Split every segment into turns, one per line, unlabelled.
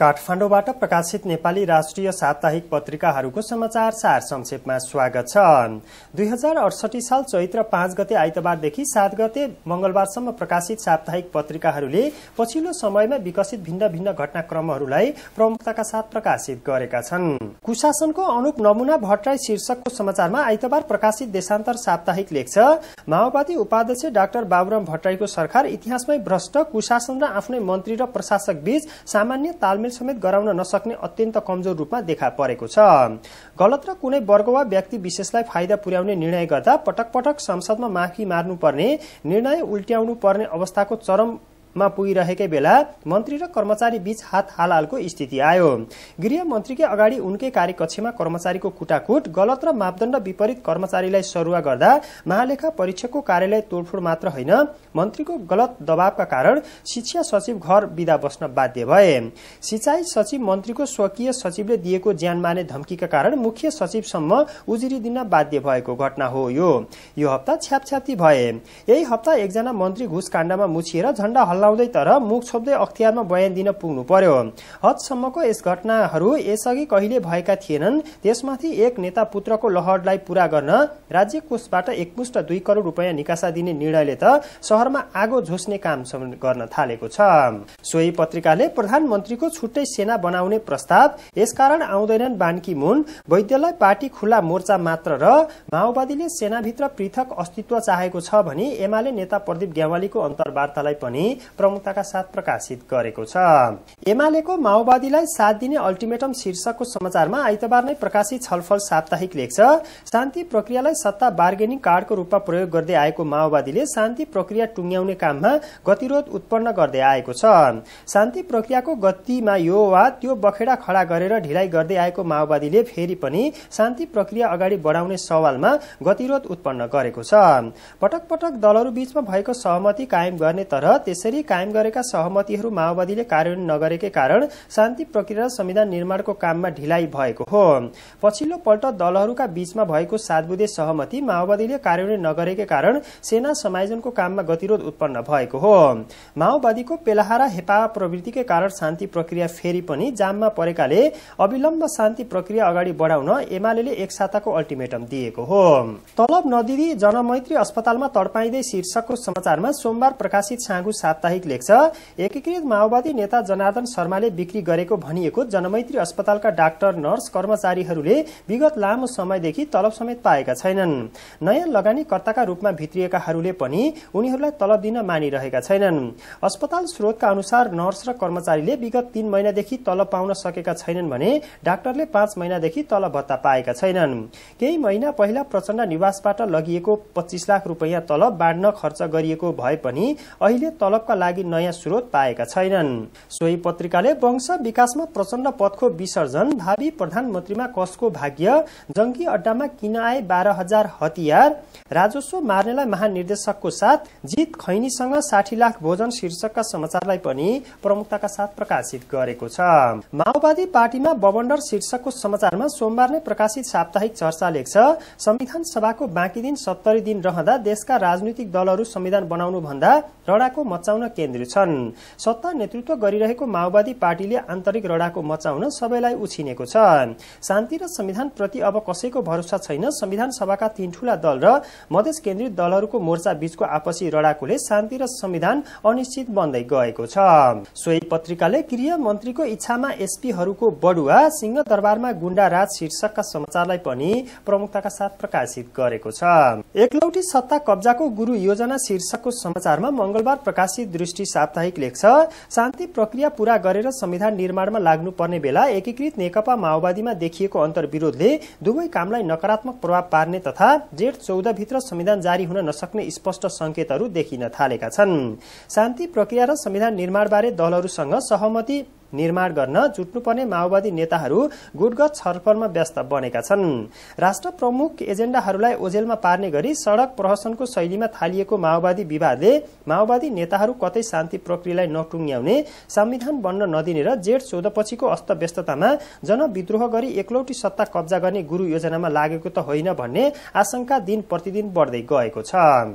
काठमाडौँबाट प्रकाशित नेपाली राष्ट्रिय साप्ताहिक पत्रिकाहरूको समाचार सार संक्षेपमा स्वागत छ। दुई हजार अडसठी साल चैत्र पाँच गते आइतबारदेखि सात गते मंगलबारसम्म प्रकाशित साप्ताहिक पत्रिकाहरूले पछिल्लो समयमा विकसित भिन्न भिन्न घटनाक्रमहरूलाई प्रमुखताका साथ प्रकाशित गरेका छन्। कुशासनको अनुप नमुना भट्टराई शीर्षकको समाचारमा आइतबार प्रकाशित देशान्तर साप्ताहिक लेख्छ माओवादी उपाध्यक्ष डाक्टर बाबुराम भट्टराईको सरकार इतिहासमै भ्रष्ट कुशासन र आफ्नै मन्त्री र प्रशासक बीच सामान्य तालमेल समेत गराउन नसक्ने अत्यन्त कमजोर रूपमा देखा परेको छ। गलत र कुनै वर्ग वा व्यक्ति विशेषलाई फाइदा पुर्याउने निर्णय गर्दा पटक पटक संसदमा माफी मार्नुपर्ने निर्णय उल्ट्याउनु पर्ने अवस्थाको चरम मा पुगिरहेकै बेला मन्त्री र कर्मचारी बीच हात हालहालको स्थिति आयो। गृह मन्त्रीकै अगाडि उनकै कार्यकक्षमा कर्मचारीको कुटाकुट गलत र मापदण्ड विपरीत कर्मचारीलाई सरुवा गर्दा महालेखा परीक्षकको कार्यालय तोडफोड मात्र होइन मन्त्रीको गलत दबावका कारण शिक्षा सचिव घर विदा बस्न बाध्य भए। सिंचाई सचिव मन्त्रीको स्वकीय सचिवले दिएको ज्यान माने धम्कीका कारण मुख्य सचिवसम्म उजुरी दिन बाध्य भएको घटना हो यो। हप्ता छ्यापछ्याप्ती भए। यही हप्ता एकजना मन्त्री घुस काण्डमा मुछिएर झण्डा हल्लाउँदै तर मुख छोप्दै अख्तियारमा बयान दिन पुग्नु पर्यो। हदसम्मको यस घटनाहरू यसअघि कहिले भएका थिएनन् त्यसमाथि एक नेता पुत्रको लहरलाई पूरा गर्न राज्य कोषबाट एकमुष्ट दुई करोड़ रुपियाँ निकासा दिने निर्णयले त शहरमा आगो झोस्ने काम गर्न थालेको छ। सोही पत्रिकाले प्रधानमन्त्रीको छुट्टै सेना बनाउने प्रस्ताव यसकारण आउँदैनन् बानकी मुन। वैद्यलाई पार्टी खुल्ला मोर्चा मात्र र माओवादीले सेनाभित्र पृथक अस्तित्व चाहेको छ भनी एमाले नेता प्रदीप ग्यावालीको अन्तर्वार्तालाई पनि प्रमुखताका साथ प्रकाशित गरेको छ। एमालेको माओवादीलाई साथ दिने अल्टिमेटम शीर्षकको समाचारमा आइतबार नै प्रकाशित छलफल साप्ताहिक लेख्छ शान्ति प्रक्रियालाई सत्ता बार्गेनिङ कार्डको रूपमा प्रयोग गर्दै आएको माओवादीले शान्ति प्रक्रिया टुङ्ग्याउने काममा गतिरोध उत्पन्न गर्दै आएको छ। शान्ति प्रक्रियाको गतिमा यो वा त्यो बखेडा खडा गरेर ढिलाइ गर्दै आएको माओवादीले फेरि पनि शान्ति प्रक्रिया अगाडि बढाउने सवालमा गतिरोध उत्पन्न गरेको छ। पटक पटक दलहरू बीचमा भएको सहमति कायम गर्ने तर त्यसरी कायम गरेका सहमतिहरू माओवादीले कार्यान्वयन नगरेकै कारण शान्ति प्रक्रिया र संविधान निर्माणको काममा ढिलाइ भएको हो। पछिल्लो पल्ट दलहरूका बीचमा भएको सातबुधे सहमति माओवादीले कार्यान्वयन नगरेकै कारण सेना समायोजनको काममा गतिरोध उत्पन्न भएको हो। माओवादीको पेलाहारा हेपा प्रवृत्तिकै कारण शान्ति प्रक्रिया फेरि पनि जाममा परेकाले अविलम्ब शान्ति प्रक्रिया अगाडि बढाउन एमाले एक साताको अल्टिमेटम दिएको हो। तलब नदिदी जनमैत्री अस्पतालमा तडपाइँदै शीर्षकको समाचारमा सोमबार प्रकाशित साँगु साप्ताहिक साप्ताहिक लेख्छ एकीकृत माओवादी नेता जनार्दन शर्माले बिक्री गरेको भनिएको जनमैत्री अस्पतालका डाक्टर नर्स कर्मचारीहरूले विगत लामो समयदेखि तलब समेत पाएका छैनन्। नयाँ लगानीकर्ताका रूपमा भित्रिएकाहरूले पनि उनीहरूलाई तलब दिन मानिरहेका छैनन्। अस्पताल स्रोतका अनुसार नर्स र कर्मचारीले विगत तीन महिनादेखि तलब पाउन सकेका छैनन् भने डाक्टरले पाँच महिनादेखि तलब भत्ता पाएका छैनन्। केही महिना पहिला प्रचण्ड निवासबाट लगिएको पच्चिस लाख रुपियाँ तलब बाँड्न खर्च गरिएको भए पनि अहिले तलबका लागि नयाँ स्रोत पाएका छैनन्। सोही पत्रिकाले वंश विकासमा प्रचण्ड पदको विसर्जन भावी प्रधानमन्त्रीमा कसको भाग्य जंगी अड्डामा किन आए बाह्र हजार हतियार राजस्व मार्नेलाई महानिर्देशकको साथ जित खैनीसँग साठी लाख भोजन शीर्षकका समाचारलाई पनि प्रमुखताका साथ प्रकाशित गरेको छ। माओवादी पार्टीमा बवण्डर शीर्षकको समाचारमा सोमबार नै प्रकाशित साप्ताहिक चर्चा लेख्छ संविधान सभाको बाँकी दिन सत्तरी दिन रहँदा देशका राजनीतिक दलहरू संविधान बनाउनु भन्दा रडाको मचाउन केन्द्रित छन्। सत्ता नेतृत्व गरिरहेको माओवादी पार्टीले आन्तरिक रडाको मचाउन सबैलाई उछिनेको छ। शान्ति र संविधान प्रति अब कसैको भरोसा छैन। संविधान सभाका तीन ठूला दल र मधेस केन्द्रित दलहरूको मोर्चा बीचको आपसी रडाकोले शान्ति र संविधान अनिश्चित बन्दै गएको छ। सोही पत्रिकाले गृह मन्त्रीको इच्छामा एसपीहरूको बढुवा सिंह दरबारमा गुण्डा राज शीर्षकका समाचारलाई पनि प्रमुखताका साथ प्रकाशित गरेको छ। एकलौटी सत्ता कब्जाको गुरु योजना शीर्षकको समाचारमा मंगलबार प्रकाशित दृष्टि साप्ताहिक लेख्छ शान्ति प्रक्रिया पूरा गरेर संविधान निर्माणमा लाग्नुपर्ने बेला एकीकृत नेकपा माओवादीमा देखिएको अन्तर्विरोधले दुवै कामलाई नकारात्मक प्रभाव पार्ने तथा जेठ चौध भित्र संविधान जारी हुन नसक्ने स्पष्ट संकेतहरू देखिन थालेका छन्। शान्ति प्रक्रिया र संविधान निर्माणबारे दलहरूसँग सहमति निर्माण गर्न जुट्नुपर्ने माओवादी नेताहरू गुटगत छलफलमा व्यस्त बनेका छन्। राष्ट्र प्रमुख एजेण्डाहरूलाई ओझेलमा पार्ने गरी सड़क प्रहसनको शैलीमा थालिएको माओवादी विवादले माओवादी नेताहरू कतै शान्ति प्रक्रियालाई नटुङ्ग्याउने संविधान बन्न नदिने र जेठ चौधपछिको अस्तव्यस्ततामा जनविद्रोह गरी एकलौटी सत्ता कब्जा गर्ने गुरु योजनामा लागेको त होइन भन्ने आशंका दिन प्रतिदिन बढ्दै गएको छ।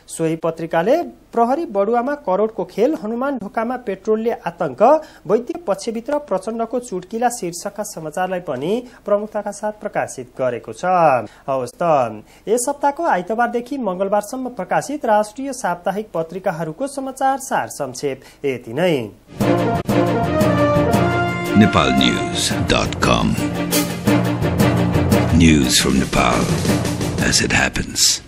सोही पत्रिकाले प्रहरी बडुवामा करोड़को खेल हनुमान ढोकामा पेट्रोलले आतंक वैद्य पक्षभित्र प्रचण्डको चुटकिला शीर्षकका समाचारलाई पनि प्रमुखताका साथ प्रकाशित गरेको छ। हवस् त यस सप्ताहको आइतबारदेखि मंगलबारसम्म प्रकाशित राष्ट्रिय साप्ताहिक पत्रिकाहरूको समाचार सार संक्षेप। यति नै।
News from Nepal as it happens.